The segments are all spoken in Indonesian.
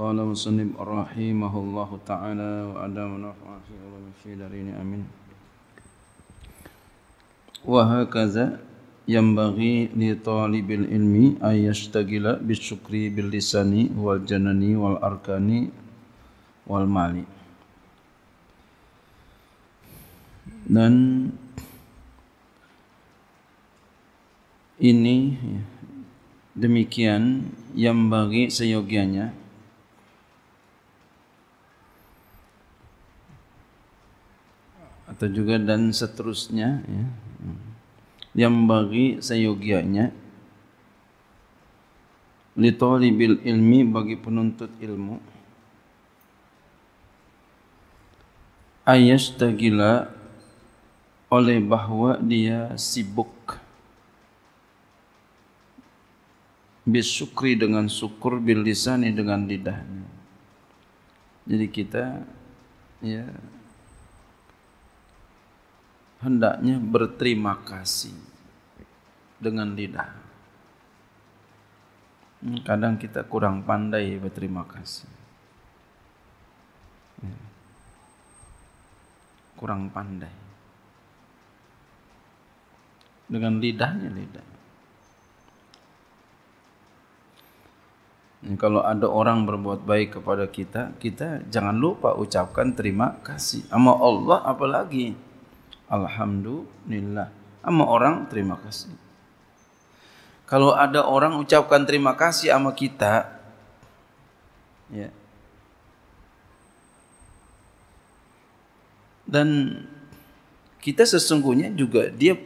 قال مصنف رحمه الله تعالى وأدام نفع في علوم في دارين أمين وهكذا ينبغي لطالب العلم أن يشتغل بالشكر باللسان والجنن والأركان والمال dan ini demikian yang bagi seyogianya atau juga dan seterusnya ya. yang bagi seyogianya li talibil ilmi bagi penuntut ilmu ayastagila oleh bahwa dia sibuk bisyukri dengan syukur bil lisani dengan lidahnya jadi kita ya hendaknya berterima kasih dengan lidah kadang kita kurang pandai berterima kasih ya. kurang pandai dengan lidahnya lidah. Kalau ada orang berbuat baik kepada kita, kita jangan lupa ucapkan terima kasih. Sama Allah apalagi. Alhamdulillah. Sama orang terima kasih. Kalau ada orang ucapkan terima kasih sama kita, ya. Dan kita sesungguhnya juga dia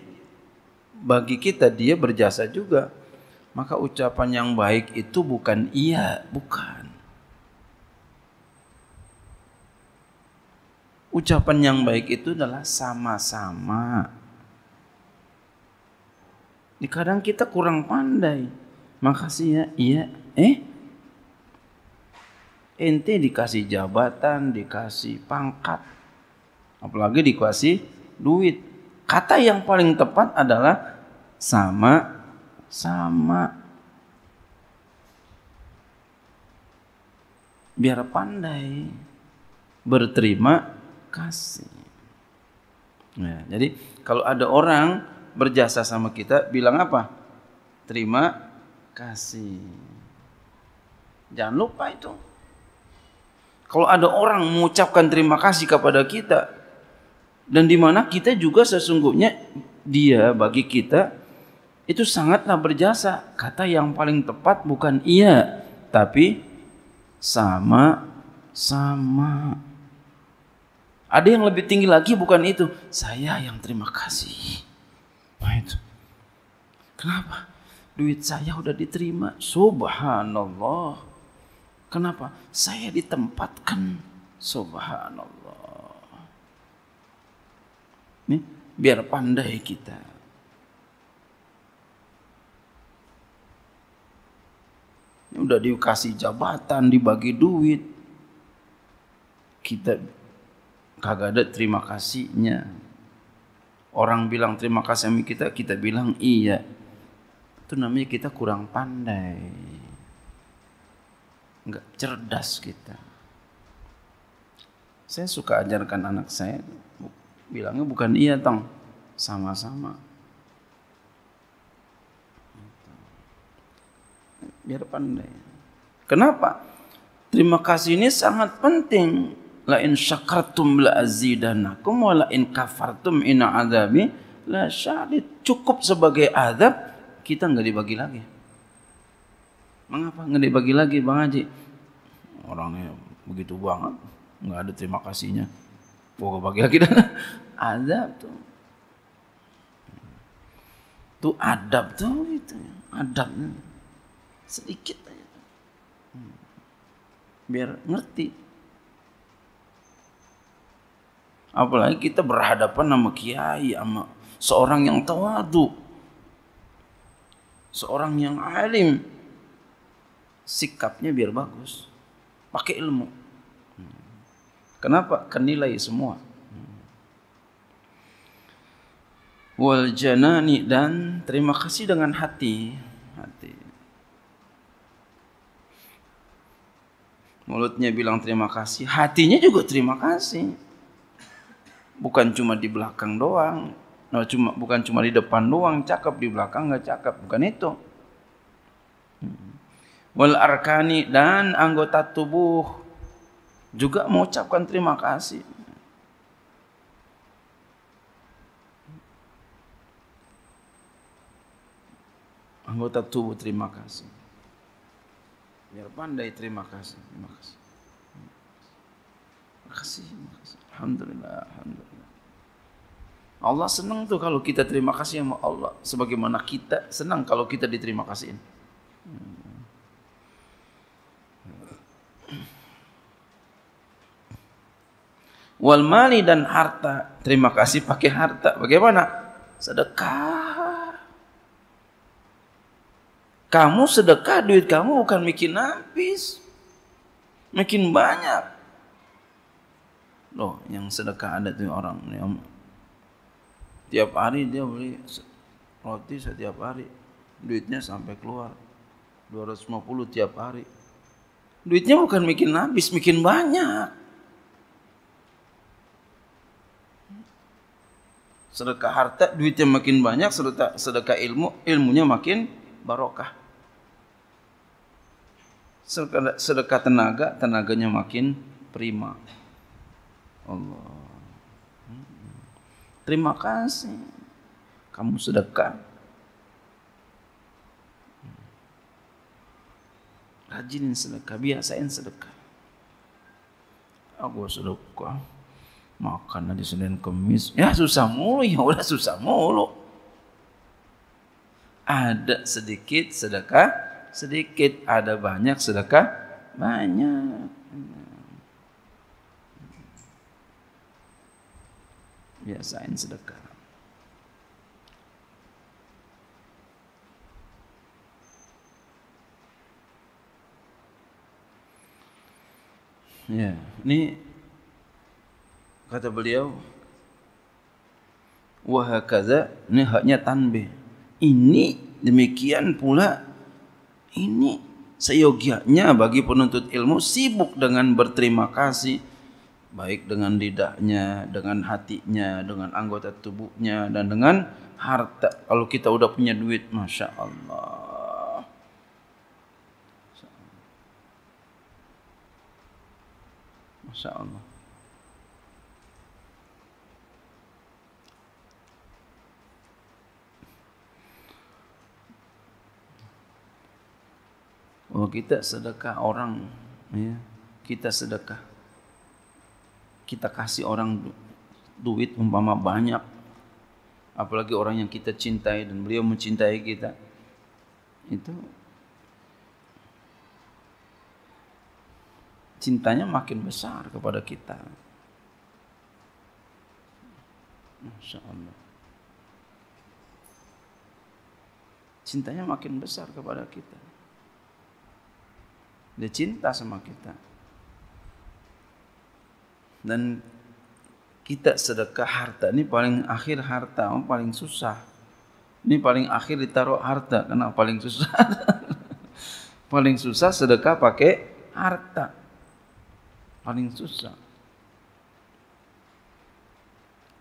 bagi kita dia berjasa juga. Maka ucapan yang baik itu bukan iya, bukan. Ucapan yang baik itu adalah sama-sama. Kadang kita kurang pandai. Makasih ya, iya. Eh? Ente dikasih jabatan, dikasih pangkat. Apalagi dikasih duit Kata yang paling tepat adalah sama sama. Biar pandai berterima kasih. Nah, jadi kalau ada orang berjasa sama kita, bilang apa? Terima kasih. Jangan lupa itu. Kalau ada orang mengucapkan terima kasih kepada kita, dan di mana kita juga sesungguhnya dia bagi kita itu sangatlah berjasa. Kata yang paling tepat bukan iya, tapi sama sama. Ada yang lebih tinggi lagi bukan itu. Saya yang terima kasih. Nah itu. Kenapa? Duit saya udah diterima. Subhanallah. Kenapa? Saya ditempatkan. Subhanallah. Nih, biar pandai kita. Ini udah dikasih jabatan, dibagi duit. Kita kagak ada terima kasihnya. Orang bilang terima kasih sama kita, kita bilang iya. Itu namanya kita kurang pandai. Enggak cerdas kita. Saya suka ajarkan anak saya bilangnya bukan iya tong sama-sama biar pandai kenapa terima kasih ini sangat penting la in syakartum la azidanakum wa la in kafartum ina adabi la syadid cukup sebagai adab kita nggak dibagi lagi mengapa nggak dibagi lagi bang Haji orangnya begitu banget nggak ada terima kasihnya Pokok bagi lagi dah. Azab tuh. Itu adab tuh itu, adabnya sedikit aja. Hmm. Biar ngerti. Apalagi kita berhadapan sama kiai, sama seorang yang tawadu, seorang yang alim, sikapnya biar bagus, pakai ilmu. Kenapa? Kenilai semua. wal janani dan terima kasih dengan hati hati mulutnya bilang terima kasih hatinya juga terima kasih bukan cuma di belakang doang nah, cuma bukan cuma di depan doang cakep di belakang nggak cakep bukan itu wal arkani dan anggota tubuh juga mengucapkan terima kasih anggota tubuh terima kasih. Biar pandai terima kasih. Terima kasih. Terima kasih. Terima kasih. Alhamdulillah. Alhamdulillah. Allah senang tuh kalau kita terima kasih sama Allah. Sebagaimana kita senang kalau kita diterima kasihin. Wal mali dan harta. Terima kasih pakai harta. Bagaimana? Sedekah kamu sedekah duit kamu bukan bikin habis. Makin banyak. Loh, yang sedekah ada tuh orang yang tiap hari dia beli roti setiap hari. Duitnya sampai keluar 250 tiap hari. Duitnya bukan bikin habis, bikin banyak. Sedekah harta, duitnya makin banyak, sedekah, sedekah ilmu, ilmunya makin barokah sedekah tenaga, tenaganya makin prima. Allah. Terima kasih. Kamu sedekah. Rajinin sedekah, biasain sedekah. Aku sedekah. Makan di Senin Kemis. Ya susah mulu, ya udah susah mulu. Ada sedikit sedekah, sedikit, ada banyak sedekah banyak. Biasain sedekah. Ya, ini kata beliau wahakaza ini haknya tanbih. Ini demikian pula ini seyogianya bagi penuntut ilmu sibuk dengan berterima kasih baik dengan lidahnya, dengan hatinya, dengan anggota tubuhnya dan dengan harta. Kalau kita udah punya duit, masya Allah. Masya Allah. Oh kita sedekah orang, ya. kita sedekah. Kita kasih orang duit umpama banyak, apalagi orang yang kita cintai dan beliau mencintai kita, itu cintanya makin besar kepada kita. Masya Allah. Cintanya makin besar kepada kita. Dia cinta sama kita. Dan kita sedekah harta ini paling akhir harta, oh, paling susah. Ini paling akhir ditaruh harta karena paling susah. paling susah sedekah pakai harta. Paling susah.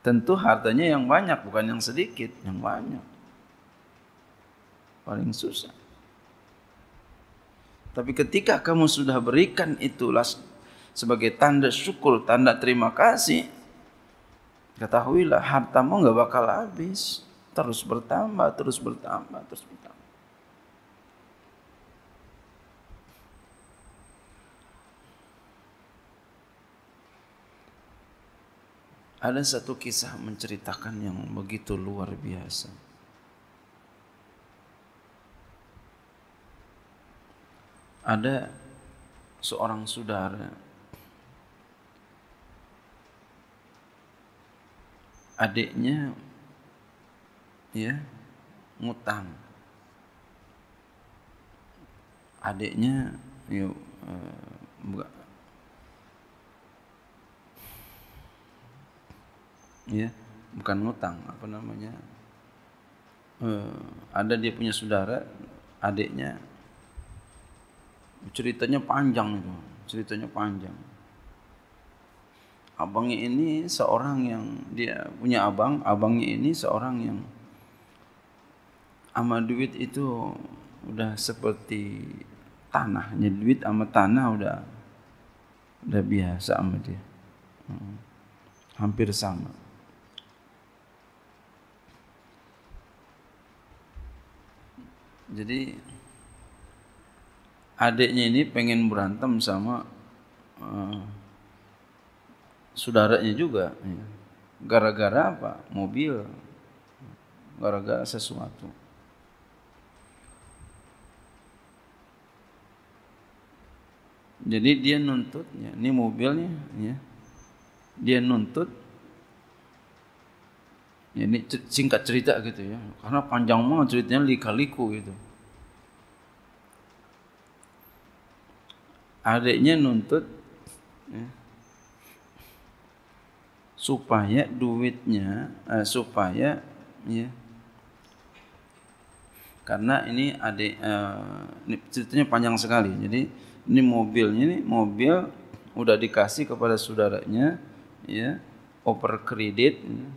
Tentu hartanya yang banyak bukan yang sedikit, yang banyak. Paling susah. Tapi ketika kamu sudah berikan itulah sebagai tanda syukur, tanda terima kasih. Ketahuilah hartamu nggak bakal habis, terus bertambah, terus bertambah, terus bertambah. Ada satu kisah menceritakan yang begitu luar biasa. Ada seorang saudara adiknya ya ngutang. Adiknya yuk uh, ya bukan ngutang apa namanya uh, ada dia punya saudara adiknya ceritanya panjang itu ceritanya panjang abangnya ini seorang yang dia punya abang. Abangnya ini seorang yang ama duit itu udah seperti tanahnya duit sama tanah udah udah biasa sama dia. Hmm. hampir sama. Jadi adiknya ini pengen berantem sama uh, saudaranya juga. Ya. gara-gara apa? Mobil. Gara-gara sesuatu. Jadi dia nuntut ya, ini mobilnya ya. Dia nuntut. Ya, ini singkat cerita gitu ya. Karena panjang banget ceritanya lika-liku gitu. Adiknya nuntut ya, supaya duitnya eh, supaya ya. Karena ini adik eh, ini ceritanya panjang sekali. Jadi ini mobilnya ini mobil udah dikasih kepada saudaranya ya oper kredit ya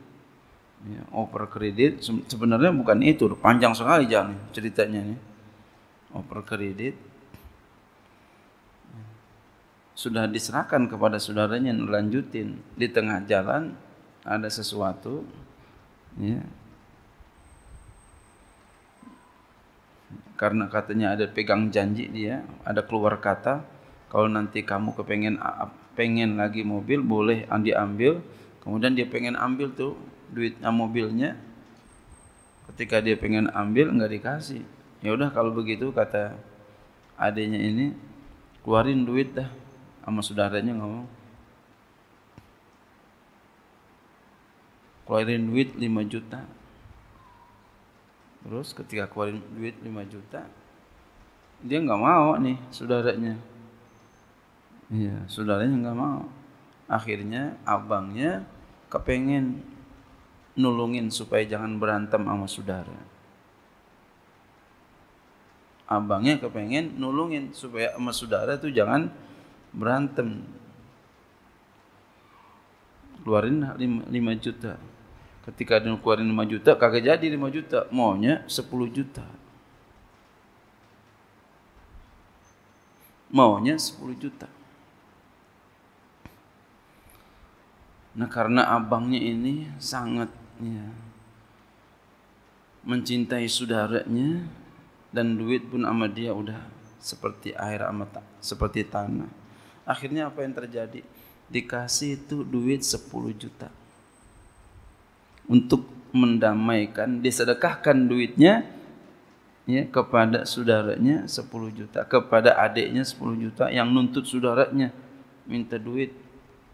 ya, over kredit sebenarnya bukan itu panjang sekali jalan ceritanya nih over kredit sudah diserahkan kepada saudaranya lanjutin. Di tengah jalan ada sesuatu ya. Karena katanya ada pegang janji dia ada keluar kata kalau nanti kamu kepengen pengen lagi mobil boleh diambil. Kemudian dia pengen ambil tuh duit mobilnya. Ketika dia pengen ambil nggak dikasih. Ya udah kalau begitu kata adiknya ini keluarin duit dah sama saudaranya ngomong keluarin duit 5 juta. Terus ketika keluarin duit 5 juta dia nggak mau nih saudaranya. Iya saudaranya nggak mau. Akhirnya abangnya kepengen nulungin supaya jangan berantem sama saudara. Abangnya kepengen nulungin supaya sama saudara tuh jangan berantem. Keluarin 5, 5 juta. Ketika dia keluarin 5 juta, kagak jadi 5 juta. Maunya 10 juta. Maunya 10 juta. Nah karena abangnya ini sangat ya, mencintai saudaranya dan duit pun sama dia udah seperti air sama seperti tanah. Akhirnya apa yang terjadi? Dikasih itu duit 10 juta. Untuk mendamaikan, disedekahkan duitnya ya kepada saudaranya 10 juta, kepada adiknya 10 juta yang nuntut saudaranya minta duit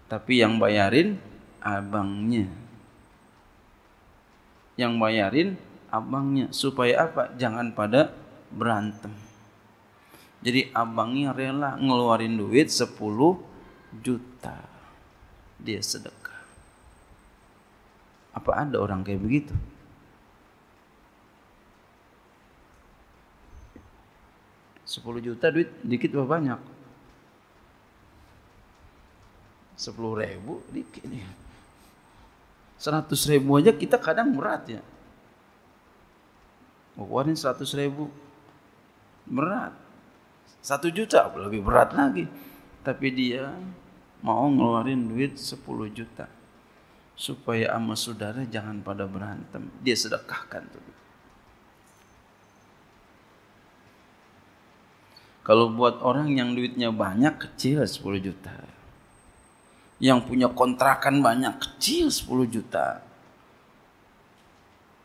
tapi yang bayarin abangnya yang bayarin abangnya supaya apa jangan pada berantem jadi abangnya rela ngeluarin duit 10 juta dia sedekah apa ada orang kayak begitu Sepuluh juta duit dikit apa banyak? Sepuluh ribu dikit nih. 100 ribu aja kita kadang berat ya. Ngeluarin 100 ribu berat. Satu juta lebih berat lagi. Tapi dia mau ngeluarin duit 10 juta. Supaya sama saudara jangan pada berantem. Dia sedekahkan tuh. Kalau buat orang yang duitnya banyak kecil 10 juta yang punya kontrakan banyak kecil 10 juta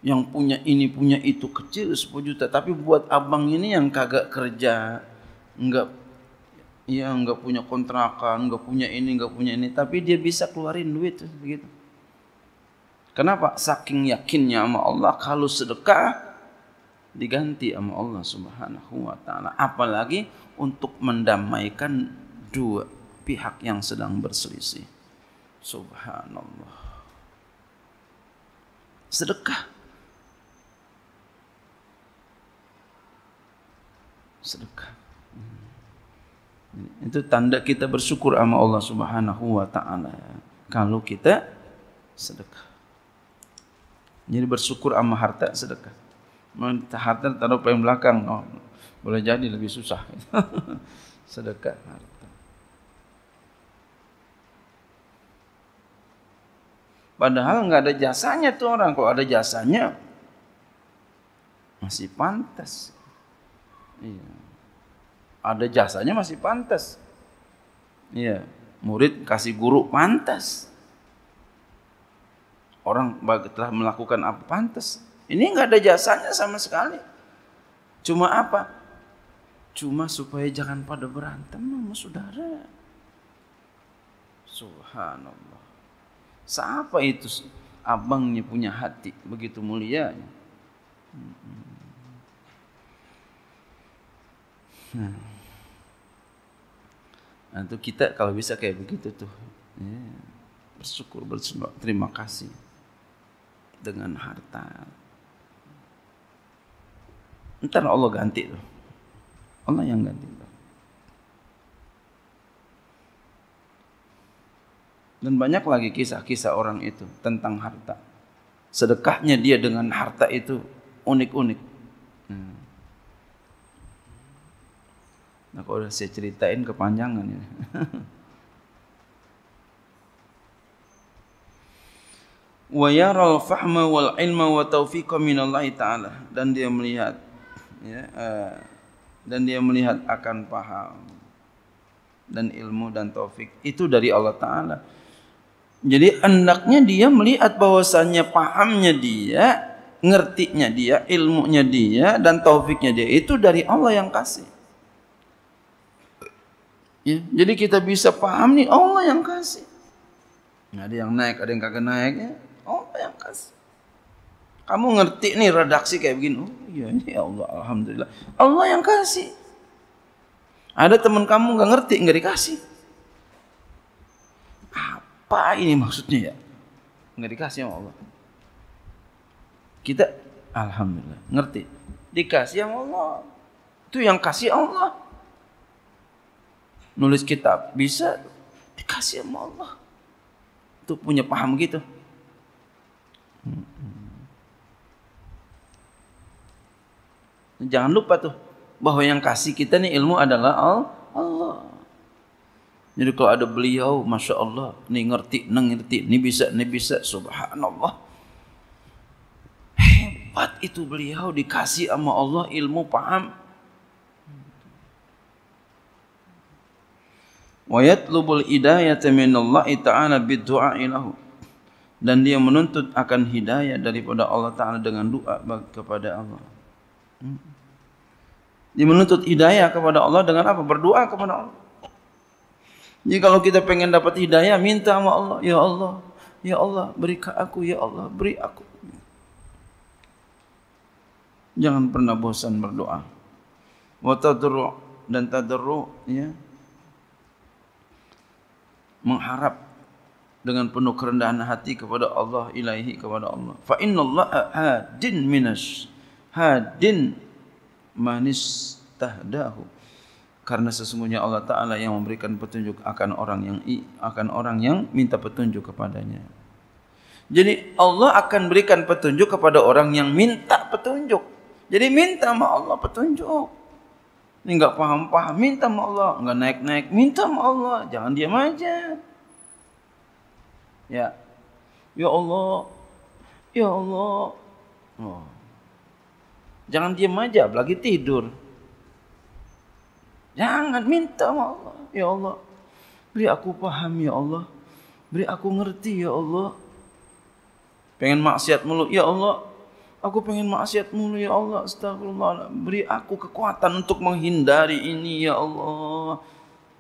yang punya ini punya itu kecil 10 juta tapi buat abang ini yang kagak kerja nggak Iya nggak punya kontrakan, nggak punya ini, nggak punya ini, tapi dia bisa keluarin duit begitu. Kenapa? Saking yakinnya sama Allah kalau sedekah diganti sama Allah Subhanahu wa taala. Apalagi untuk mendamaikan dua pihak yang sedang berselisih. Subhanallah. Sedekah. Sedekah. Hmm. Itu tanda kita bersyukur sama Allah Subhanahu wa taala. Kalau kita sedekah. Jadi bersyukur sama harta sedekah. Harta taruh paling belakang. Oh, boleh jadi lebih susah. sedekah harta. Padahal nggak ada jasanya tuh orang. Kalau ada jasanya masih pantas. Iya. Ada jasanya masih pantas. Iya. Murid kasih guru pantas. Orang telah melakukan apa pantas. Ini nggak ada jasanya sama sekali. Cuma apa? Cuma supaya jangan pada berantem sama saudara. Subhanallah. Siapa itu abangnya punya hati begitu mulia? Nah. Nah, itu kita kalau bisa kayak begitu tuh, ya, bersyukur, bersyukur, terima kasih dengan harta. Ntar Allah ganti tuh, Allah yang ganti. Tuh. Dan banyak lagi kisah-kisah orang itu tentang harta. Sedekahnya dia dengan harta itu unik-unik. Nah kalau saya ceritain kepanjangan ya. wa yaral fahma wal ilma wa taufiqa minallahi ta'ala dan dia melihat ya uh, dan dia melihat akan paham dan ilmu dan taufik itu dari Allah taala jadi hendaknya dia melihat bahwasannya pahamnya dia, ngertinya dia, ilmunya dia dan taufiknya dia itu dari Allah yang kasih. Ya, jadi kita bisa paham nih Allah yang kasih. Ada yang naik, ada yang kagak naik ya. Allah yang kasih. Kamu ngerti nih redaksi kayak begini. Oh iya ini ya Allah alhamdulillah. Allah yang kasih. Ada teman kamu nggak ngerti nggak dikasih apa ini maksudnya ya? Nggak dikasih sama Allah. Kita alhamdulillah ngerti. Dikasih sama Allah. Itu yang kasih Allah. Nulis kitab bisa dikasih sama Allah. Itu punya paham gitu. Jangan lupa tuh bahwa yang kasih kita nih ilmu adalah Allah. Jadi kalau ada beliau, masya Allah, ini ngerti, ini ngerti, ini bisa, ini bisa, subhanallah. Hebat itu beliau dikasih sama Allah ilmu paham. Wa yatlubul hidayata minallahi ta'ala biddu'a ilahu. Dan dia menuntut akan hidayah daripada Allah Ta'ala dengan doa kepada Allah. Hmm. Dia menuntut hidayah kepada Allah dengan apa? Berdoa kepada Allah. Jadi kalau kita pengen dapat hidayah, minta sama Allah, ya Allah, ya Allah, beri ke aku, ya Allah, beri aku. Jangan pernah bosan berdoa. Wa tadru dan tadarru ya. Mengharap dengan penuh kerendahan hati kepada Allah ilahi kepada Allah. Fa inna Allah hadin minas hadin manis tahdahu karena sesungguhnya Allah taala yang memberikan petunjuk akan orang yang akan orang yang minta petunjuk kepadanya. Jadi Allah akan berikan petunjuk kepada orang yang minta petunjuk. Jadi minta sama Allah petunjuk. Ini enggak paham-paham, minta sama Allah, enggak naik-naik, minta sama Allah, jangan diam aja. Ya. Ya Allah. Ya Allah. Oh. Jangan diam aja, lagi tidur. Jangan minta sama Allah. Ya Allah, beri aku paham ya Allah. Beri aku ngerti ya Allah. Pengen maksiat mulu, ya Allah. Aku pengen maksiat mulu ya Allah. Astagfirullah. Beri aku kekuatan untuk menghindari ini ya Allah.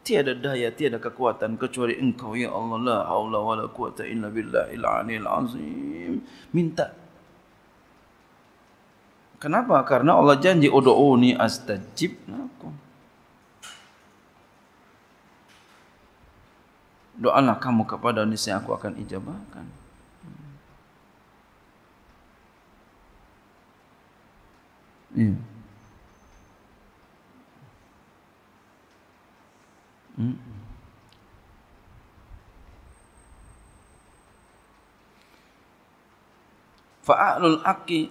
Tiada daya, tiada kekuatan kecuali Engkau ya Allah. La haula wala quwata illa billahil aliyil azim. Minta. Kenapa? Karena Allah janji ud'uni astajib lakum. Doalah kamu kepada niscaya aku akan ijabahkan. Yeah. Hmm. Fa'alul aki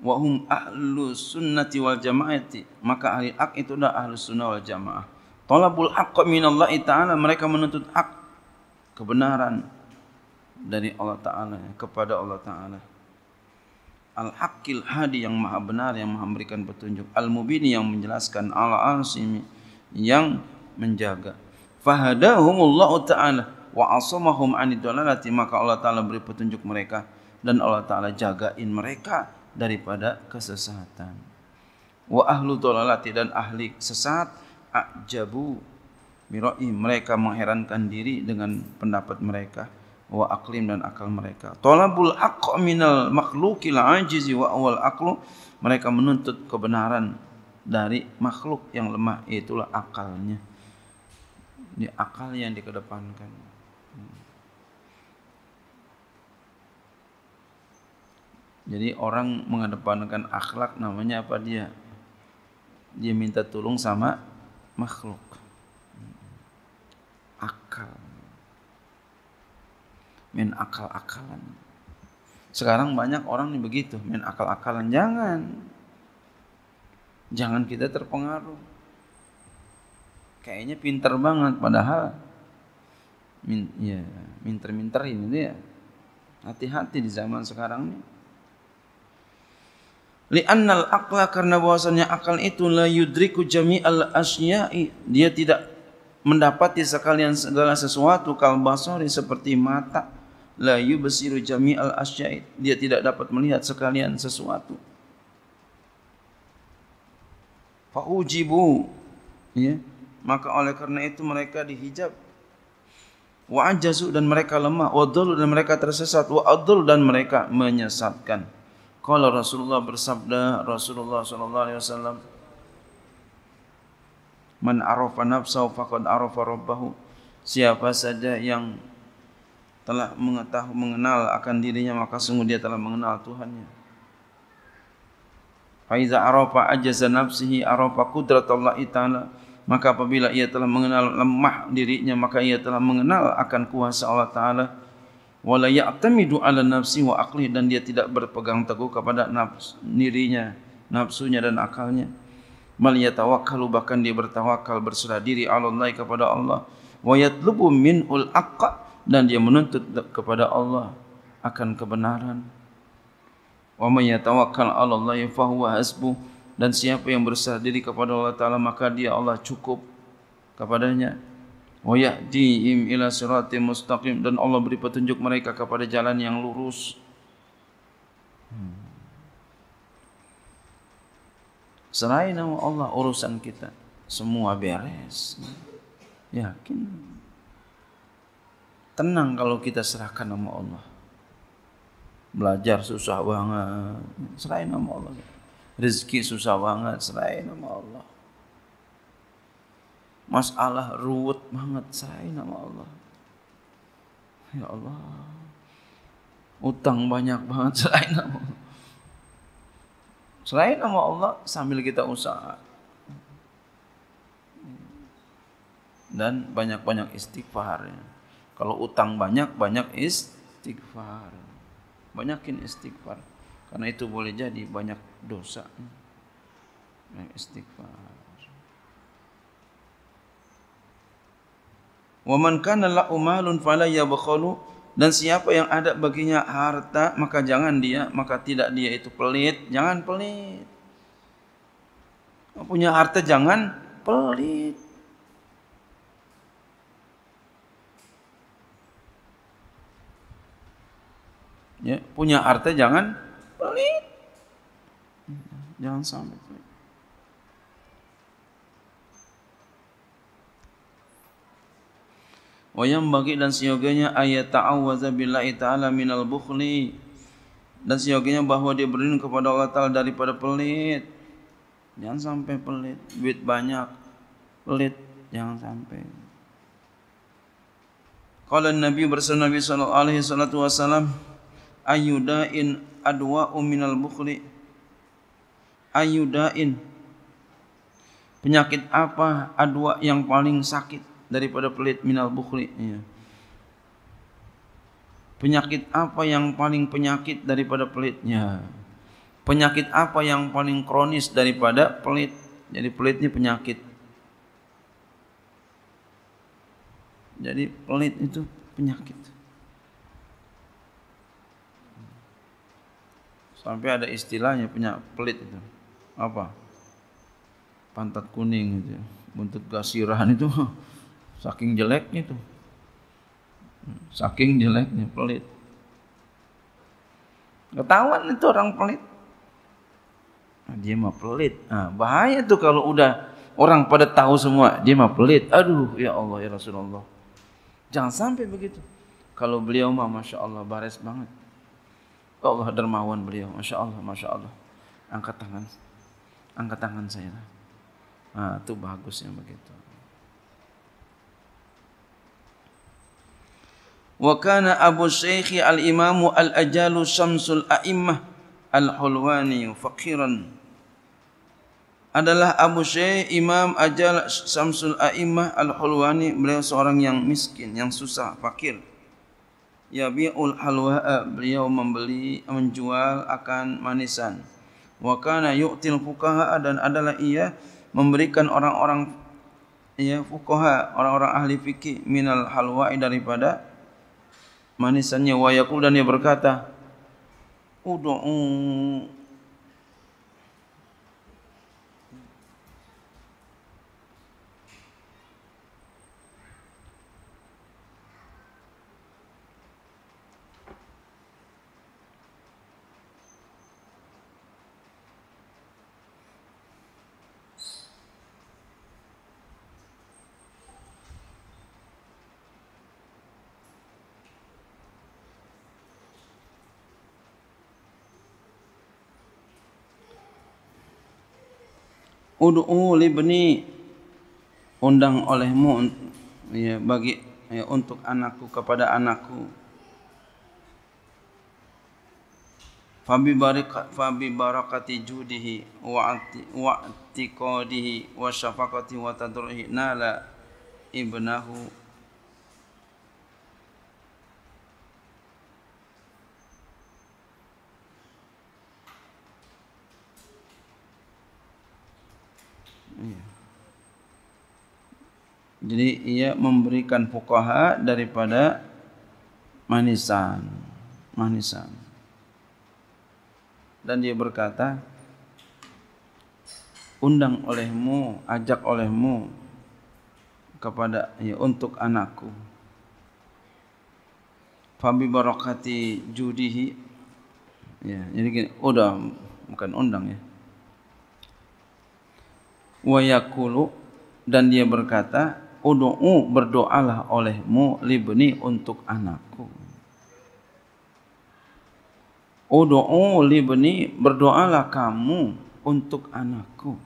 wa hum ahlu sunnati wal jamaati maka ahli hak itu adalah ahlu sunnah wal jamaah talabul haqq Allah ta'ala mereka menuntut hak kebenaran dari Allah Ta'ala kepada Allah Ta'ala al-haqqil hadi yang maha benar yang maha memberikan petunjuk. Al-mubini yang menjelaskan. Al-asimi yang menjaga. Fahadahumullahu taala wa asamahum anid dalalati maka Allah taala beri petunjuk mereka. Dan Allah taala jagain mereka daripada kesesatan. Wa ahlu dalalati dan ahli sesat. Ajabu. Mirai mereka mengherankan diri dengan pendapat mereka wa aklim dan akal mereka. Talabul haqq minal makhluqil ajizi wa awal aqlu. Mereka menuntut kebenaran dari makhluk yang lemah itulah akalnya. Ini akal yang dikedepankan. Jadi orang mengedepankan akhlak namanya apa dia? Dia minta tolong sama makhluk. Akal main akal-akalan sekarang banyak orang yang begitu main akal-akalan jangan Jangan kita terpengaruh. Kayaknya pinter banget padahal min, ya, minter-minter ini dia. Hati-hati di zaman sekarang ini. Li'annal aqla karena bahwasanya akal itu la yudriku jami'al asya'i. Dia tidak mendapati sekalian segala sesuatu kal basari seperti mata. La yubsiru jami'al asya'i. Dia tidak dapat melihat sekalian sesuatu. Faujibu ya. Maka oleh karena itu mereka dihijab. Wa ajazu dan mereka lemah. Wa dan mereka tersesat. Wa adul dan mereka menyesatkan. Kalau Rasulullah bersabda Rasulullah sallallahu alaihi wasallam Man arafa nafsahu faqad arafa rabbahu. Siapa saja yang telah mengetahui mengenal akan dirinya maka sungguh dia telah mengenal Tuhannya. Faiza arafa ajaza nafsihi arafa Allah ta'ala maka apabila ia telah mengenal lemah dirinya maka ia telah mengenal akan kuasa Allah taala. Wala ya'tamidu ala nafsi wa aqli dan dia tidak berpegang teguh kepada nafs dirinya nafsunya dan akalnya. Mal yatawakkalu bahkan dia bertawakal berserah diri Allah kepada Allah. Wa yatlubu minul aqqa dan dia menuntut kepada Allah akan kebenaran Wa may yatawakkal 'ala Allah fa huwa hasbuh dan siapa yang berserah diri kepada Allah taala maka dia Allah cukup kepadanya. Wa yahdihim ila siratim mustaqim dan Allah beri petunjuk mereka kepada jalan yang lurus. Selain nama Allah urusan kita semua beres. Yakin. Tenang kalau kita serahkan nama Allah. Belajar susah banget selain nama Allah. Rezeki susah banget selain nama Allah. Masalah ruwet banget selain nama Allah. Ya Allah utang banyak banget selain nama Allah. Selain nama Allah sambil kita usaha. Dan banyak-banyak istighfar kalau utang banyak banyak istighfar. Banyakin istighfar. Karena itu boleh jadi banyak dosa. Banyak istighfar. Wa man kana lahu malun fala yabkhalu. Dan siapa yang ada baginya harta maka jangan dia maka tidak dia itu pelit. Jangan pelit. Punya harta jangan pelit ya, punya harta jangan pelit. Jangan sampai pelit. Wa yang bagi dan sioganya ayat ta'awwaza billahi ta'ala minal bukhli dan sioganya bahwa dia berlindung kepada Allah Ta'ala daripada pelit. Jangan sampai pelit, duit banyak, pelit, jangan sampai. Kalau Nabi bersama Nabi sallallahu alaihi wasallam ayudain adwa minal bukhli. Ayudain. Penyakit apa adwa yang paling sakit daripada pelit minal bukhli? Ya. penyakit apa yang paling penyakit daripada pelitnya penyakit apa yang paling kronis daripada pelit? Jadi pelitnya penyakit. Jadi pelit itu penyakit sampai ada istilahnya punya pelit itu apa pantat kuning itu buntut gasiran itu Saking jeleknya tuh. Saking jeleknya pelit. Ketahuan itu orang pelit. Nah, dia mah pelit. Nah, bahaya tuh kalau udah orang pada tahu semua dia mah pelit. Aduh, ya Allah ya Rasulullah. Jangan sampai begitu. Kalau beliau mah masya Allah bares banget. Allah dermawan beliau, masya Allah, masya Allah. Angkat tangan, angkat tangan saya. Nah, itu bagusnya begitu. wa kana Abu Syekh al-Imam al-Ajalu Syamsul A'immah al-Hulwani faqiran adalah Abu Syekh Imam Ajal Syamsul A'immah al-Hulwani beliau seorang yang miskin yang susah fakir yabi'ul halwa beliau membeli menjual akan manisan. Wa kana yu'til fuqaha dan adalah ia memberikan orang-orang ya fuqaha orang-orang ahli fikih minal halwa daripada manisannya. Wa yaqul dan dia berkata ud'u Ud'u libni undang olehmu ya bagi ya, untuk anakku kepada anakku. Fabi barakat fabi barakati judihi wa wa tiqadihi wa syafaqati wa tadruhi nala ibnahu Jadi ia memberikan fukaha daripada manisan, manisan. Dan dia berkata, undang olehmu, ajak olehmu kepada ya, untuk anakku. Fabi barakati judihi. Ya, jadi gini, udah bukan undang ya wa yakulu dan dia berkata ud'u berdoalah olehmu libni untuk anakku. Ud'u libni berdoalah kamu untuk anakku.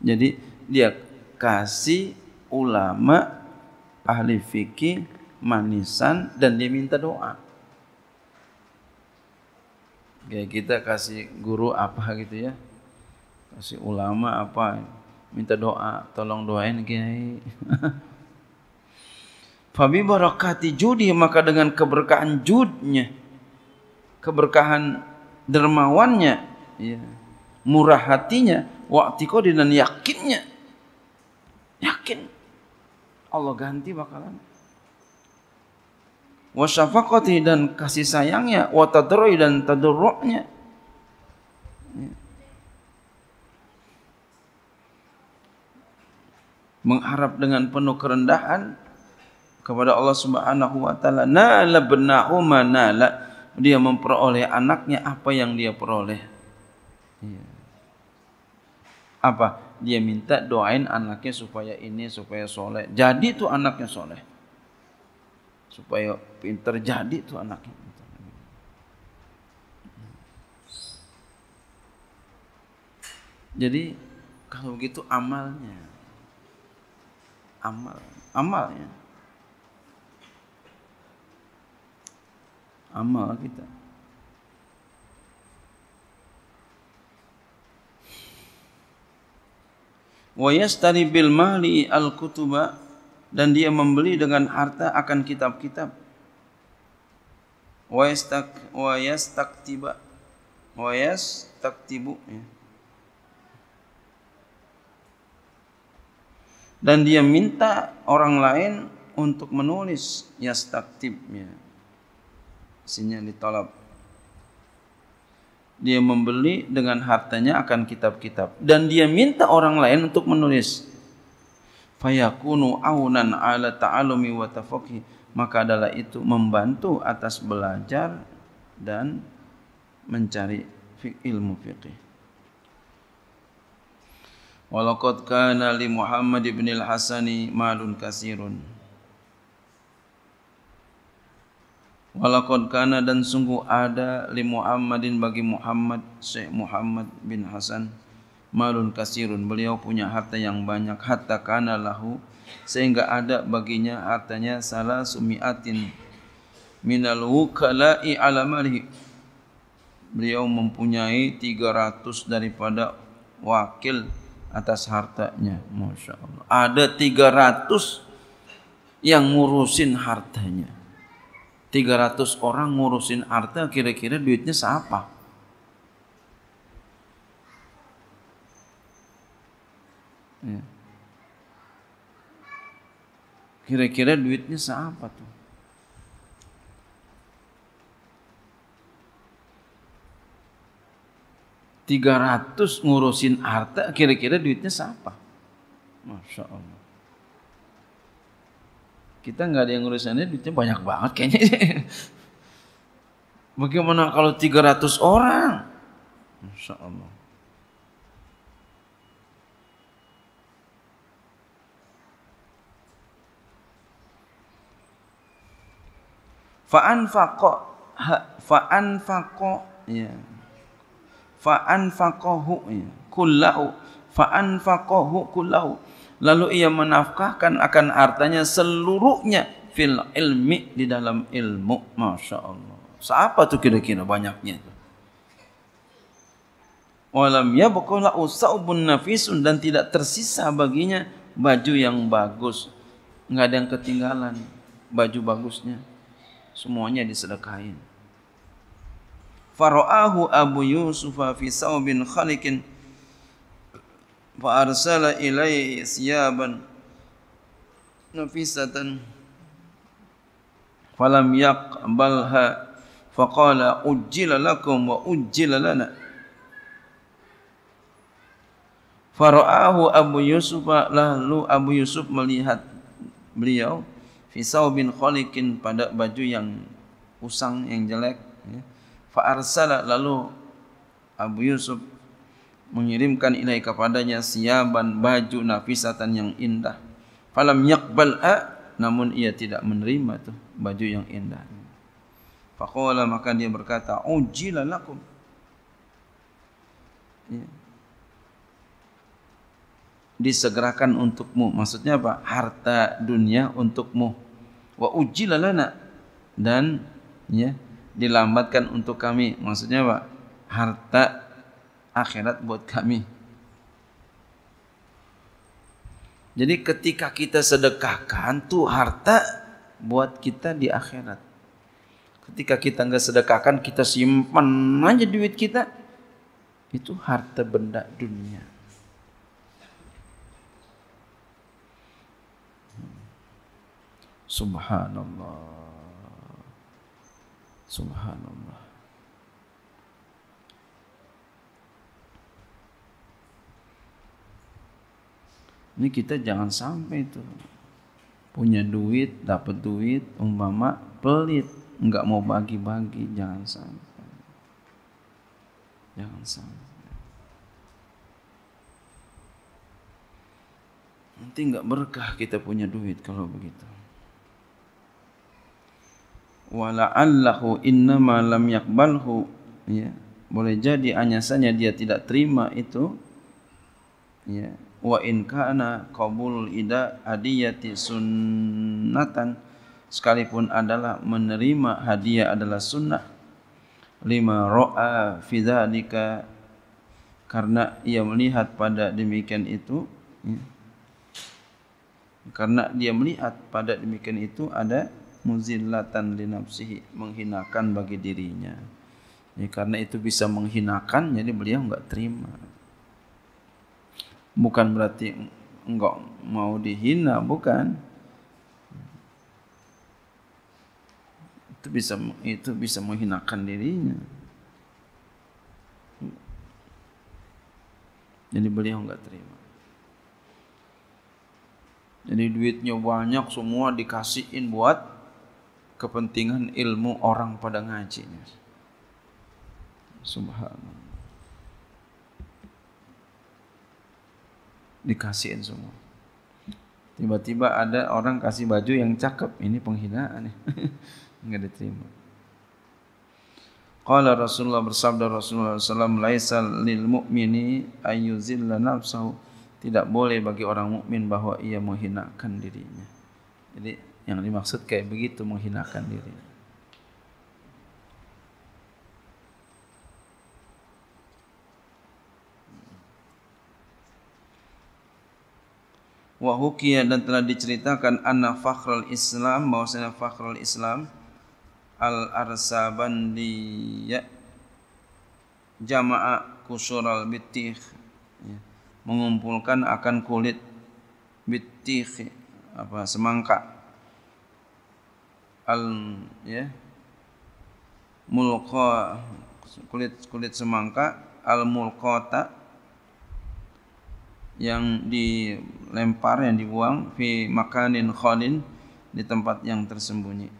Jadi dia kasih ulama ahli fikih manisan dan dia minta doa. Kayak kita kasih guru apa gitu ya? Kasih ulama apa minta doa tolong doain kiai. Fabi barakati judi maka dengan keberkahan judnya keberkahan dermawannya ya, murah hatinya wa'tiqadi dan yakinnya. Yakin. Allah ganti bakalan. Wa syafaqati dan kasih sayangnya wa tadrui dan tadurru'nya. Ya. Mengharap dengan penuh kerendahan kepada Allah Subhanahu wa taala. Nala benahu manala dia memperoleh anaknya apa yang dia peroleh. Apa? Dia minta doain anaknya supaya ini supaya soleh. Jadi tuh anaknya soleh. Supaya pinter jadi tuh anaknya. Jadi kalau begitu amalnya, amal, amalnya, amal kita. Wa yastari bil mali al kutuba dan dia membeli dengan harta akan kitab-kitab. Wa yastak wa yastaktiba wa yastaktibu ya. Dan dia minta orang lain untuk menulis yastaktibnya sinya ditolak. Dia membeli dengan hartanya akan kitab-kitab. Dan dia minta orang lain untuk menulis. Fayakunu aunan ala ta'alumi wa tafaqih. Maka adalah itu membantu atas belajar dan mencari ilmu fiqih Walaqad kana li Muhammad ibn al-Hasani malun kasirun. Walaqad kana dan sungguh ada li Muhammadin bagi Muhammad Syekh Muhammad bin Hasan malun kasirun. Beliau punya harta yang banyak hatta kana lahu sehingga ada baginya hartanya salah sumiatin minal wukala'i ala malihi. Beliau mempunyai 300 daripada wakil atas hartanya. Masya Allah. Ada 300 yang ngurusin hartanya. 300 orang ngurusin harta kira-kira duitnya siapa? Ya. Kira-kira duitnya siapa tuh? 300 ngurusin harta kira-kira duitnya siapa? Masya Allah. Kita nggak ada yang ngurusinnya duitnya banyak banget kayaknya. Bagaimana kalau 300 orang? Masya Allah. Fa'an faqo fa'an faqo ya fa anfaqahu ya, kullahu. Fa anfaqahu kullahu. Lalu ia menafkahkan akan hartanya seluruhnya fil ilmi di dalam ilmu. Masya Allah siapa tuh kira-kira banyaknya itu walam yabqa usaubun nafisun dan tidak tersisa baginya baju yang bagus. Nggak ada yang ketinggalan baju bagusnya. Semuanya disedekahin fara'ahu Abu Yusuf fi saubin khalikin fa arsala ilaihi siyaban nafisatan falam yaqbalha faqala ujjila lakum wa ujjila lana. Fara'ahu Abu Yusuf lalu Abu Yusuf melihat beliau fi saubin khalikin pada baju yang usang yang jelek ya Fa'arsala lalu Abu Yusuf mengirimkan ilai kepadanya siaban baju nafisatan yang indah. Falam yakbal'a namun ia tidak menerima tuh baju yang indah. Faqala maka dia berkata, "Ujila lakum." Ya. Disegerakan untukmu. Maksudnya apa? Harta dunia untukmu. Wa ujila lana dan ya dilambatkan untuk kami. Maksudnya apa? Harta akhirat buat kami. Jadi ketika kita sedekahkan tuh harta buat kita di akhirat. Ketika kita nggak sedekahkan, kita simpan aja duit kita. Itu harta benda dunia. Subhanallah. Subhanallah. Ini kita jangan sampai itu punya duit, dapat duit, umpama pelit, nggak mau bagi-bagi, jangan sampai. Jangan sampai. Nanti nggak berkah kita punya duit kalau begitu. Wala'allahu innama lam yakbalhu ya. Boleh jadi hanya dia tidak terima itu. Ya. Wa in kana qabul ida adiyati sunnatan. Sekalipun adalah menerima hadiah adalah sunnah. Lima ra'a fi dzalika karena ia melihat pada demikian itu ya. karena dia melihat pada demikian itu ada muzillatan li nafsihi menghinakan bagi dirinya. Ya, karena itu bisa menghinakan jadi beliau enggak terima. Bukan berarti enggak mau dihina bukan. Itu bisa itu bisa menghinakan dirinya. Jadi beliau enggak terima. Jadi duitnya banyak semua dikasihin buat kepentingan ilmu orang pada ngajinya subhanallah dikasihin semua. Tiba-tiba ada orang kasih baju yang cakep, ini penghinaan. Enggak diterima. Qala Rasulullah bersabda Rasulullah SAW laisa lil mu'mini ayyuzilla nafsahu tidak boleh bagi orang mukmin bahwa ia menghinakan dirinya. Jadi yang dimaksud kayak begitu menghinakan dirinya. wa hukiya dan telah diceritakan anna fakhrul Islam bahwasanya fakhrul Islam al arsabandi ya jama'a kusural bitih. Ya, mengumpulkan akan kulit bitih apa semangka al ya mulqa kulit kulit semangka al mulqata yang dilempar yang dibuang fi makanin khalin di tempat yang tersembunyi.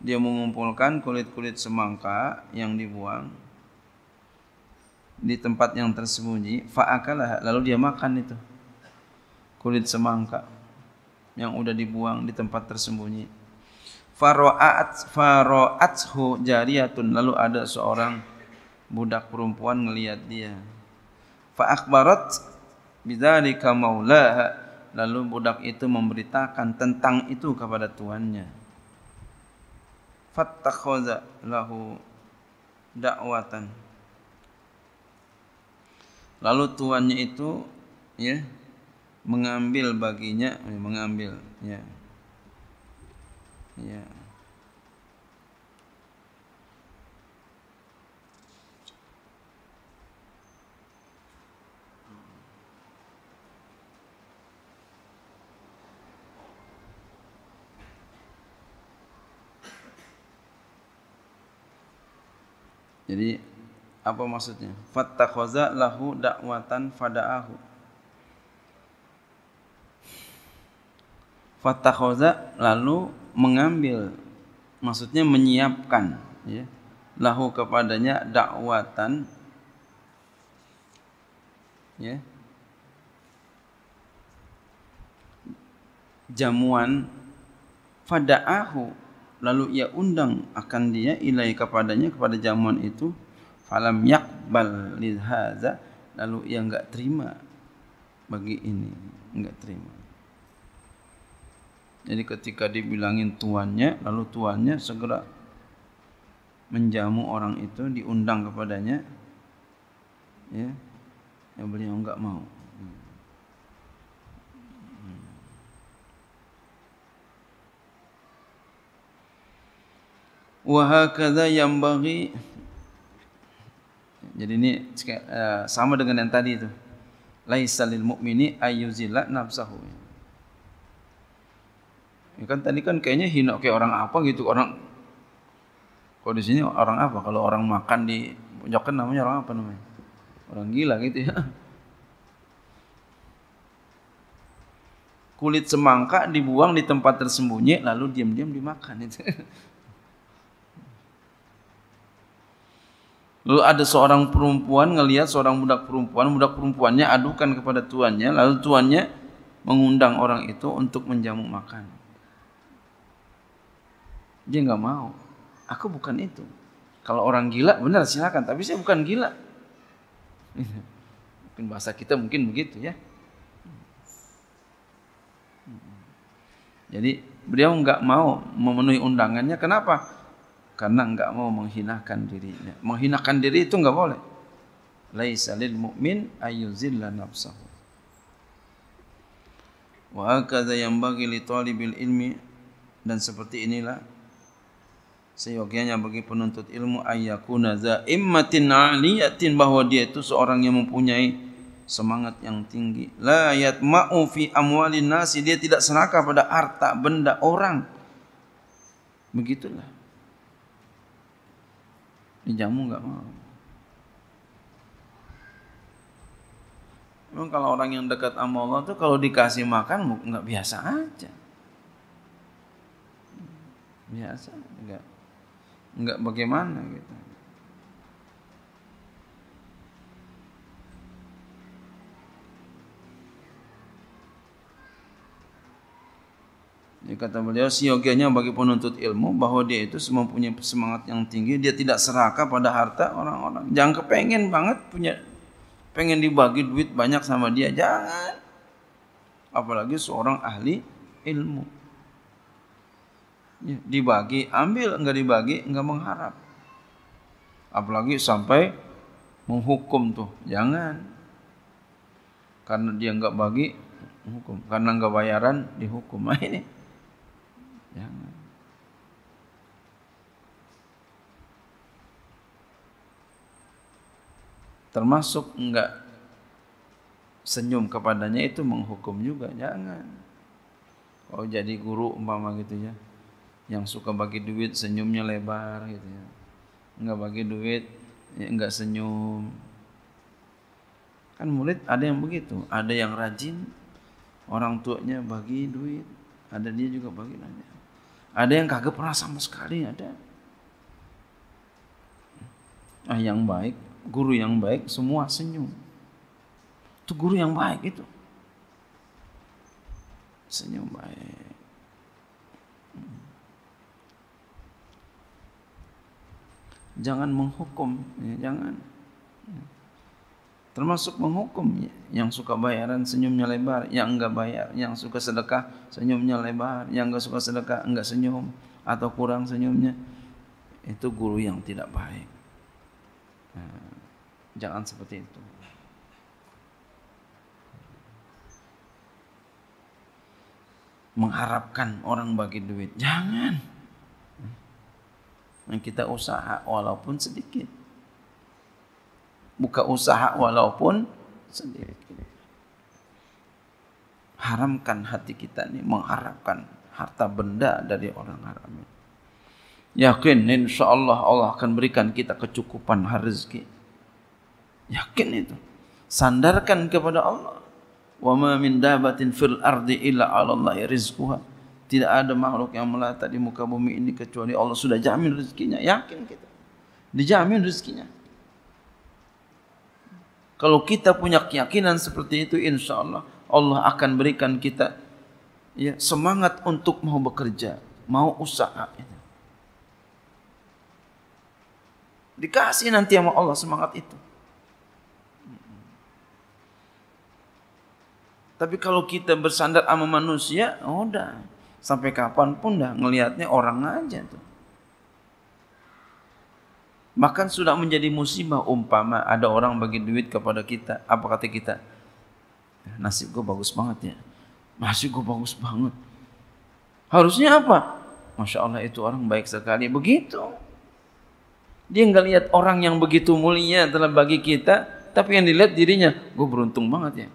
Dia mengumpulkan kulit-kulit semangka yang dibuang di tempat yang tersembunyi, fa'akalah lalu dia makan itu. Kulit semangka yang udah dibuang di tempat tersembunyi. Faro'at faro'athu jariyatun. Lalu ada seorang budak perempuan ngelihat dia. Fa akhbarat bidzalika maulaha. Lalu budak itu memberitakan tentang itu kepada tuannya. Fattakhaza lahu dakwatan lalu tuannya itu ya mengambil baginya eh, mengambil ya ya Jadi apa maksudnya? Fattakhaza lahu dakwatan fada'ahu. Fattakhaza lalu mengambil maksudnya menyiapkan ya lahu kepadanya dakwatan ya jamuan. Fada'ahu lalu ia undang akan dia ilai kepadanya kepada jamuan itu. Falam yakbal lidhaza lalu ia enggak terima bagi ini enggak terima jadi ketika dibilangin tuannya lalu tuannya segera menjamu orang itu diundang kepadanya ya yang beliau enggak mau. Wahakada yang bagi jadi ini uh, sama dengan yang tadi itu. Laisa lil mu'mini ayyuzilla nafsahu ya kan tadi kan kayaknya hina kayak orang apa gitu orang kalau di sini orang apa? Kalau orang makan di puncak namanya orang apa namanya? Orang gila gitu ya. Kulit semangka dibuang di tempat tersembunyi lalu diam-diam dimakan itu. Lalu ada seorang perempuan ngelihat seorang budak perempuan, budak perempuannya adukan kepada tuannya, lalu tuannya mengundang orang itu untuk menjamu makan. Dia nggak mau. Aku bukan itu. Kalau orang gila benar silakan, tapi saya bukan gila. Mungkin bahasa kita mungkin begitu ya. Jadi beliau nggak mau memenuhi undangannya. Kenapa? Karena nggak mau menghinakan dirinya. Menghinakan diri itu nggak boleh. Laisa lil mu'min ayyuzilla nafsahu. Wa yang bagi li talibil ilmi dan seperti inilah seyogianya bagi penuntut ilmu ayyakuna za'immatin aliyatin bahwa dia itu seorang yang mempunyai semangat yang tinggi. La yatma'u fi amwalin nasi dia tidak serakah pada harta benda orang. Begitulah. Dijamu enggak mau. Memang kalau orang yang dekat sama Allah tuh kalau dikasih makan nggak biasa aja. Biasa, enggak enggak bagaimana gitu. Ya, kata beliau siogianya bagi penuntut ilmu bahwa dia itu mempunyai semangat yang tinggi dia tidak serakah pada harta orang-orang. Jangan kepengen banget punya pengen dibagi duit banyak sama dia. Jangan. Apalagi seorang ahli ilmu ya, dibagi ambil enggak dibagi enggak mengharap. Apalagi sampai menghukum tuh jangan. Karena dia enggak bagi hukum. Karena enggak bayaran dihukum. Nah, ini. Jangan. Termasuk enggak senyum kepadanya itu menghukum juga jangan. Oh jadi guru umpama gitu ya yang suka bagi duit senyumnya lebar gitu ya. Enggak bagi duit ya enggak senyum. Kan murid ada yang begitu. Ada yang rajin orang tuanya bagi duit. Ada dia juga bagi nanya ada yang kagak pernah sama sekali ada. Ah yang baik guru yang baik semua senyum. Itu guru yang baik itu. Senyum baik jangan menghukum ya, jangan. Termasuk menghukum ya. yang suka bayaran senyumnya lebar yang enggak bayar yang suka sedekah senyumnya lebar yang enggak suka sedekah enggak senyum atau kurang senyumnya itu guru yang tidak baik. Nah, jangan seperti itu. Mengharapkan orang bagi duit jangan dan kita usaha walaupun sedikit. Buka usaha walaupun sedikit. Haramkan hati kita ini mengharapkan harta benda dari orang haram. Yakin insya Allah Allah akan berikan kita kecukupan rezeki. Yakin itu. Sandarkan kepada Allah. Wa ma min dabatin fil ardi illa 'ala tidak ada makhluk yang melata di muka bumi ini kecuali Allah sudah jamin rezekinya. Yakin kita. Dijamin rezekinya. Kalau kita punya keyakinan seperti itu, insya Allah Allah akan berikan kita ya, semangat untuk mau bekerja, mau usaha. Dikasih nanti sama Allah semangat itu. Tapi kalau kita bersandar sama manusia, oh udah. Sampai kapan pun dah ngelihatnya orang aja tuh. Bahkan sudah menjadi musibah umpama ada orang bagi duit kepada kita. Apa kata kita? Nasib gue bagus banget ya. Nasib gue bagus banget. Harusnya apa? Masya Allah itu orang baik sekali. Begitu. Dia nggak lihat orang yang begitu mulia telah bagi kita, tapi yang dilihat dirinya, gue beruntung banget ya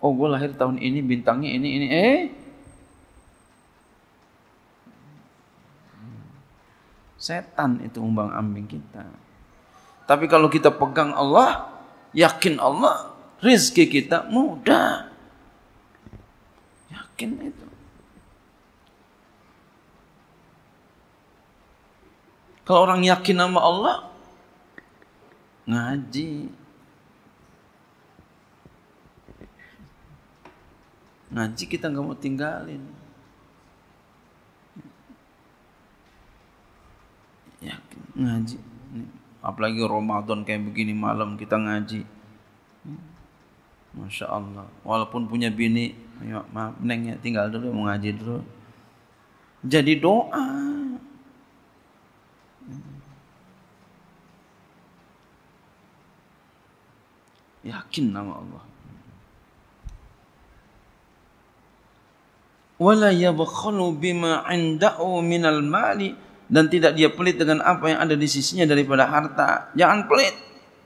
oh gue lahir tahun ini bintangnya ini ini eh? Setan itu umbang ambing kita. Tapi kalau kita pegang Allah yakin Allah rizki kita mudah. Yakin itu. Kalau orang yakin sama Allah ngaji Ngaji kita nggak mau tinggalin. Yakin ngaji. Apalagi Ramadan kayak begini malam kita ngaji. Masya Allah. Walaupun punya bini, ya, maaf neng ya tinggal dulu mau ngaji dulu. Jadi doa. Yakin nama Allah. Wala yabkhalu bima indahu minal mali. Dan tidak dia pelit dengan apa yang ada di sisinya daripada harta. Jangan pelit.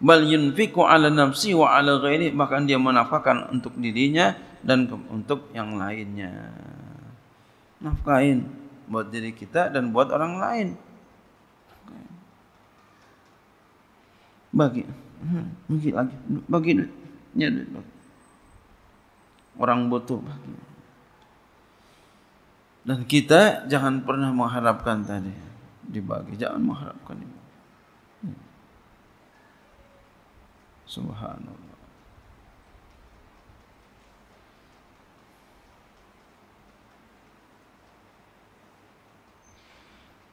Bal yunfiqu ala nafsi wa ala ghairi. Bahkan dia menafkahkan untuk dirinya dan untuk yang lainnya. Nafkahin buat diri kita dan buat orang lain. Bagi. Hmm, bagi lagi. Bagi ya, orang butuh dan kita jangan pernah mengharapkan tadi. Dibagi jangan mengharapkan dibagi. Subhanallah.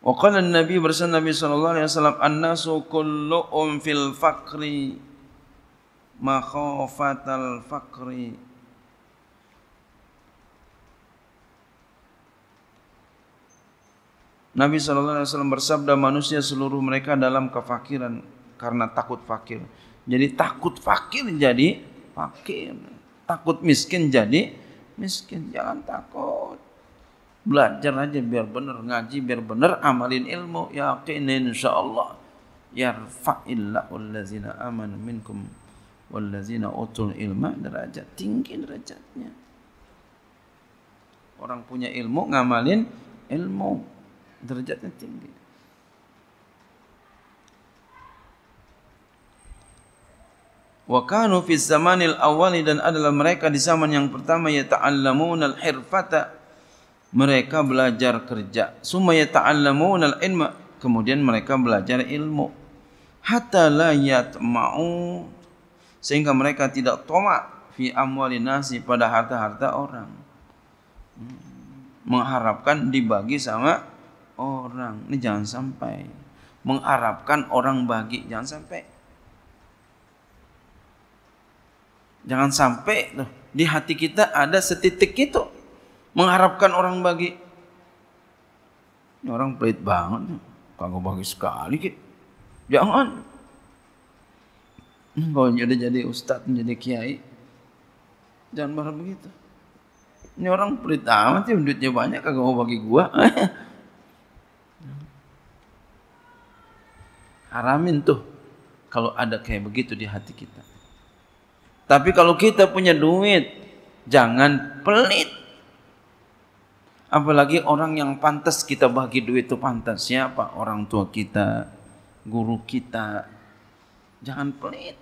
Wa Nabi bersama Nabi sallallahu alaihi wasallam an-nasu kulluhum fil faqri makhafatal faqri Nabi wasallam bersabda manusia seluruh mereka dalam kefakiran karena takut fakir. Jadi takut fakir jadi fakir. Takut miskin jadi miskin. Jangan takut. Belajar aja biar benar. Ngaji biar benar. Amalin ilmu. Yakin insya Allah. Yarfa'illahu allazina amanu minkum. Wallazina utul ilma derajat. Tinggi derajatnya. Orang punya ilmu ngamalin ilmu. Derajatnya tinggi. Wa kanu fi zamanil awali dan adalah mereka di zaman yang pertama yata'allamuna al-hirfata. Mereka belajar kerja. Summa yata'allamuna al-ilma. Kemudian mereka belajar ilmu. Hatta la yatma'u. Sehingga mereka tidak tomak fi amwali nasi pada harta-harta orang. Mengharapkan dibagi sama orang ini jangan sampai mengharapkan orang bagi jangan sampai Jangan sampai tuh, di hati kita ada setitik itu mengharapkan orang bagi. Ini orang pelit banget, kagak bagi sekali gitu. Jangan. Kalau jadi jadi ustadz, menjadi kiai, jangan marah begitu. Ini orang pelit amat ya, duitnya banyak kagak mau bagi gua. Haramin tuh kalau ada kayak begitu di hati kita. Tapi kalau kita punya duit, jangan pelit. Apalagi orang yang pantas kita bagi duit itu pantas. Siapa? Orang tua kita, guru kita. Jangan pelit.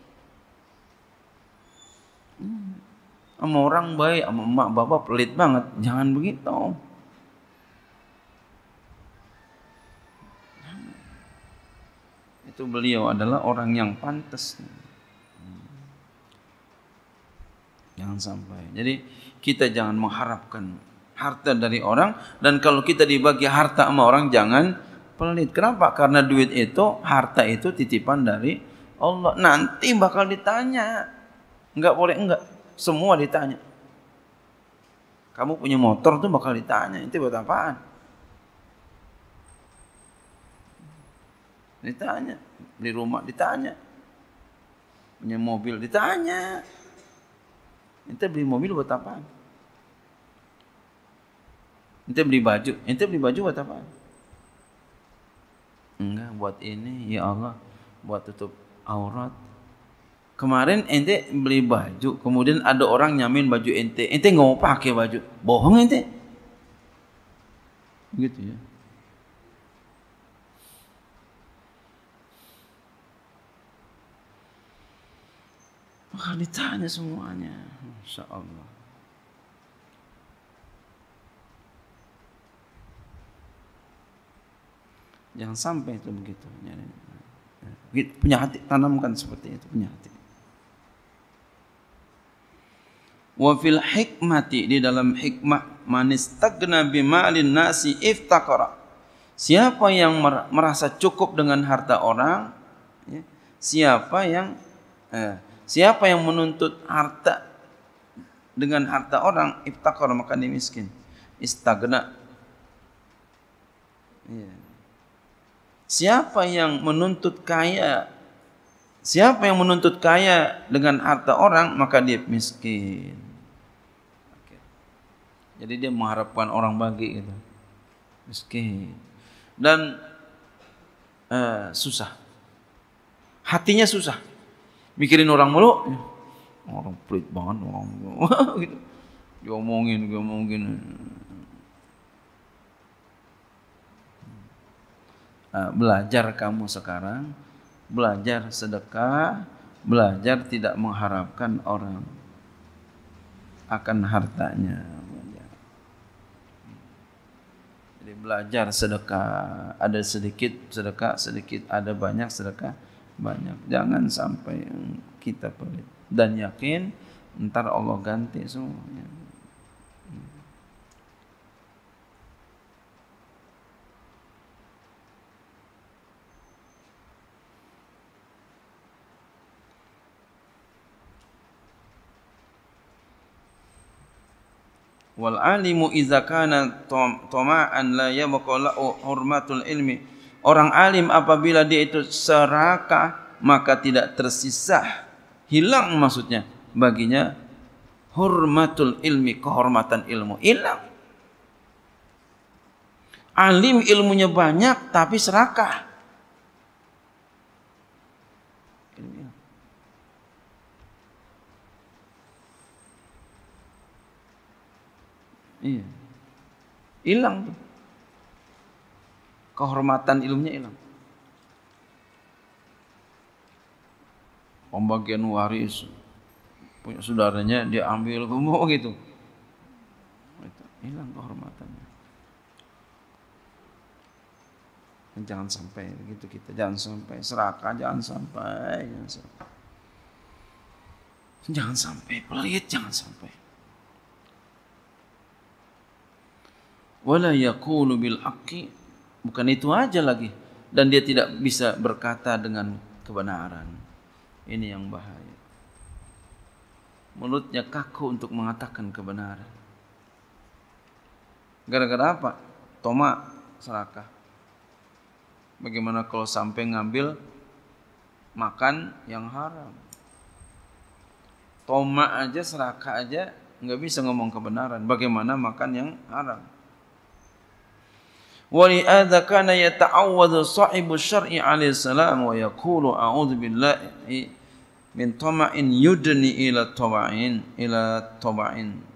Sama orang baik, sama emak bapak pelit banget. Jangan begitu. Itu beliau adalah orang yang pantas. Jangan sampai. Jadi kita jangan mengharapkan harta dari orang dan kalau kita dibagi harta sama orang jangan pelit. Kenapa? Karena duit itu, harta itu titipan dari Allah. Nanti bakal ditanya. Enggak boleh enggak. Semua ditanya. Kamu punya motor tuh bakal ditanya. Itu buat apaan? Ditanya. Di rumah ditanya. Punya mobil ditanya. Ente beli mobil buat apa? Ente beli baju, ente beli baju buat apa? Enggak, buat ini ya Allah, buat tutup aurat. Kemarin ente beli baju, kemudian ada orang nyamin baju ente, ente nggak mau pakai baju, bohong ente. Gitu ya. Maka ditanya semuanya. Masya Allah. Jangan sampai itu begitu. Punya hati, tanamkan seperti itu. Punya hati. Wa fil hikmati di dalam hikmah manistagna bimalin nasi iftakara. Siapa yang merasa cukup dengan harta orang, ya, siapa yang eh, siapa yang menuntut harta dengan harta orang, iftakar maka dia miskin, istagna. Ya. Siapa yang menuntut kaya, siapa yang menuntut kaya dengan harta orang, maka dia miskin. Jadi dia mengharapkan orang bagi gitu. Miskin dan uh, susah. Hatinya susah. Mikirin orang mulu, orang pelit banget orang gitu. Diomongin, diomongin. Nah, belajar kamu sekarang, belajar sedekah, belajar tidak mengharapkan orang akan hartanya. Belajar sedekah, ada sedikit sedekah, sedikit ada banyak sedekah, banyak. Jangan sampai kita pelit dan yakin ntar Allah ganti semuanya. wal alimu idza kana tama'an la yabqa lahu hurmatul ilmi orang alim apabila dia itu serakah maka tidak tersisa hilang maksudnya. Baginya hurmatul ilmi kehormatan ilmu. Hilang. Alim ilmunya banyak tapi serakah. Iya. Hilang tuh. Kehormatan ilmunya hilang. Pembagian waris punya saudaranya dia ambil semua gitu. Hilang kehormatannya. Jangan sampai begitu kita, jangan sampai serakah, jangan sampai, jangan sampai. Jangan sampai pelit, jangan sampai. wala yaqulu bil bukan itu aja lagi. Dan dia tidak bisa berkata dengan kebenaran. Ini yang bahaya. Mulutnya kaku untuk mengatakan kebenaran. Gara-gara apa? Toma serakah. Bagaimana kalau sampai ngambil makan yang haram? Toma aja serakah aja nggak bisa ngomong kebenaran. Bagaimana makan yang haram ولهذا كان يتعوذ صاحب الشرع عليه السلام ويقول أعوذ بالله من طمع يدني إلى طمعين إلى طمعين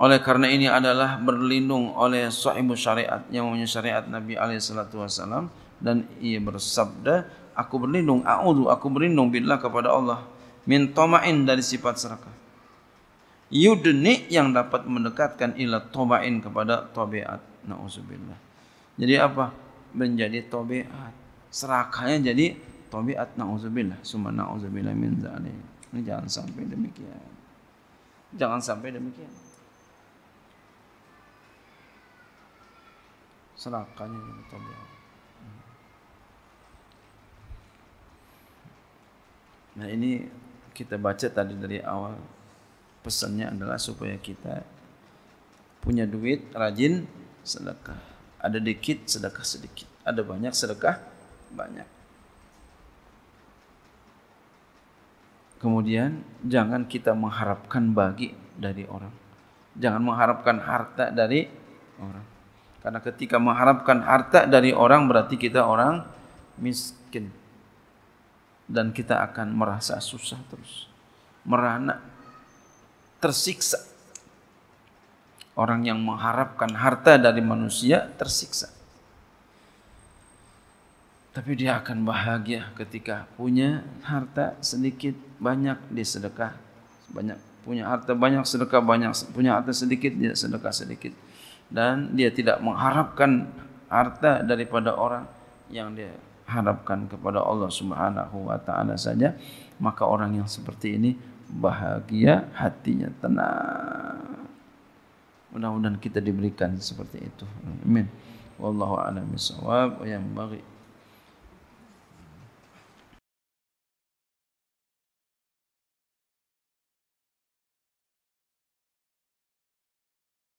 Oleh karena ini adalah berlindung oleh sahibu syariat yang punya syariat Nabi alaihi salatu wasallam dan ia bersabda aku berlindung a'udzu aku berlindung billah kepada Allah min tama'in dari sifat serakah yudni yang dapat mendekatkan ila tobain kepada tabiat nauzubillah jadi apa? Menjadi tabiat serakahnya jadi tabiat nauzubillah summa nauzubillah min zalik. Ini jangan sampai demikian. Jangan sampai demikian. Serakahnya jadi tabiat Nah ini kita baca tadi dari awal pesannya adalah supaya kita punya duit rajin sedekah. Ada dikit sedekah sedikit. Ada banyak sedekah banyak. Kemudian jangan kita mengharapkan bagi dari orang. Jangan mengharapkan harta dari orang. Karena ketika mengharapkan harta dari orang berarti kita orang miskin. Dan kita akan merasa susah terus. Merana tersiksa. Orang yang mengharapkan harta dari manusia tersiksa. Tapi dia akan bahagia ketika punya harta sedikit banyak dia sedekah banyak punya harta banyak sedekah banyak punya harta sedikit dia sedekah sedikit dan dia tidak mengharapkan harta daripada orang yang dia harapkan kepada Allah Subhanahu wa taala saja maka orang yang seperti ini bahagia, hatinya tenang. Mudah-mudahan kita diberikan seperti itu. Amin. Wallahu a'lam bishawab. Yang bagi